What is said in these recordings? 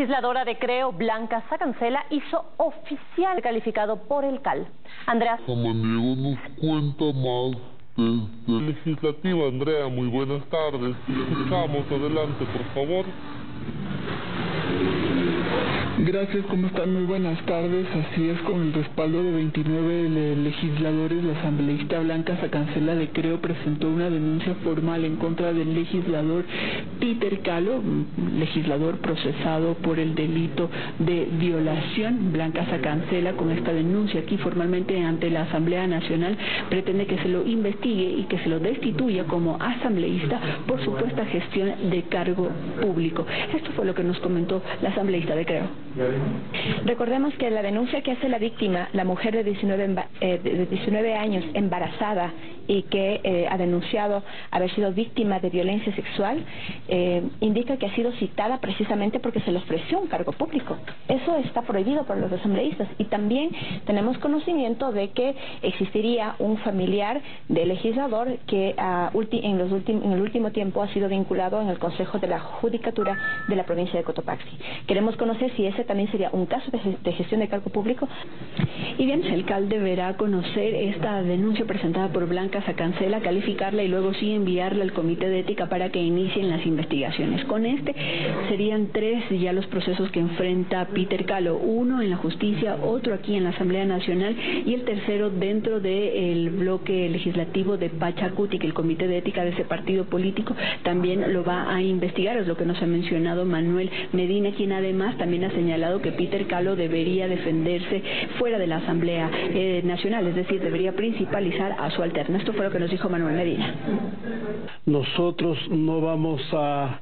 legisladora de Creo, Blanca Sacancela, hizo oficial calificado por el CAL. Andrea. Samaniego nos cuenta más desde Legislativa. Andrea, muy buenas tardes. Escuchamos, adelante, por favor. Gracias, ¿cómo están? Muy buenas tardes. Así es, con el respaldo de 29 legisladores, la asambleísta Blanca Sacancela de Creo presentó una denuncia formal en contra del legislador Peter Calo, legislador procesado por el delito de violación. Blanca Sacancela, con esta denuncia aquí formalmente ante la Asamblea Nacional, pretende que se lo investigue y que se lo destituya como asambleísta por supuesta gestión de cargo público. Esto fue lo que nos comentó la asambleísta de Creo. Recordemos que la denuncia que hace la víctima, la mujer de 19, eh, de 19 años embarazada y que eh, ha denunciado haber sido víctima de violencia sexual, eh, indica que ha sido citada precisamente porque se le ofreció un cargo público. Eso está prohibido por los asambleístas y también tenemos conocimiento de que existiría un familiar del legislador que ah, en, los en el último tiempo ha sido vinculado en el Consejo de la Judicatura de la provincia de Cotopaxi. Queremos conocer si ese también sería un caso de, gestión de cargo público. Y bien, el CAL deberá conocer esta denuncia presentada por Blanca Sacancela, calificarla y luego sí enviarla al Comité de Ética para que inicien las investigaciones. Con este serían tres ya los procesos que enfrenta Peter Calo, uno en la justicia, otro aquí en la Asamblea Nacional y el tercero dentro del bloque legislativo de Pachacuti, que el Comité de Ética de ese partido político también lo va a investigar, es lo que nos ha mencionado Manuel Medina, quien además también ha señalado que Peter Calo debería defenderse fuera de la Asamblea eh, Nacional, es decir, debería principalizar a su alterno. Esto fue lo que nos dijo Manuel Medina. Nosotros no vamos a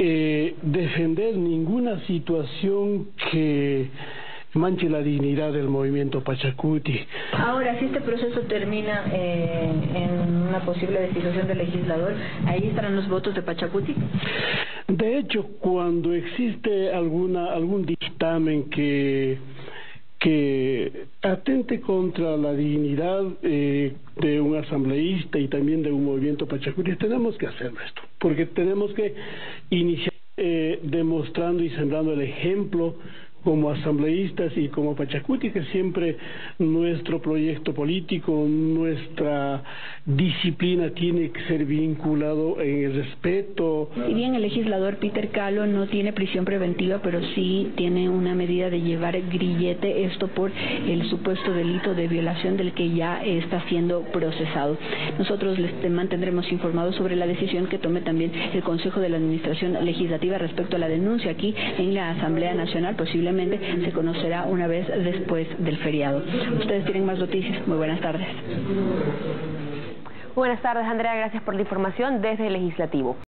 eh, defender ninguna situación que manche la dignidad del movimiento Pachacuti. Ahora, si este proceso termina eh, en una posible destitución del legislador, ¿ahí estarán los votos de Pachacuti? De hecho, cuando existe alguna algún dictamen que que atente contra la dignidad eh, de un asambleísta y también de un movimiento pachacuti, tenemos que hacerlo esto, porque tenemos que iniciar eh, demostrando y sembrando el ejemplo como asambleístas y como Pachacuti, que siempre nuestro proyecto político, nuestra disciplina tiene que ser vinculado en el respeto. Y bien, el legislador Peter Calo no tiene prisión preventiva, pero sí tiene una medida de llevar grillete, esto por el supuesto delito de violación del que ya está siendo procesado. Nosotros les mantendremos informados sobre la decisión que tome también el Consejo de la Administración Legislativa respecto a la denuncia aquí en la Asamblea Nacional, posiblemente se conocerá una vez después del feriado. Ustedes tienen más noticias. Muy buenas tardes. Buenas tardes, Andrea. Gracias por la información desde el Legislativo.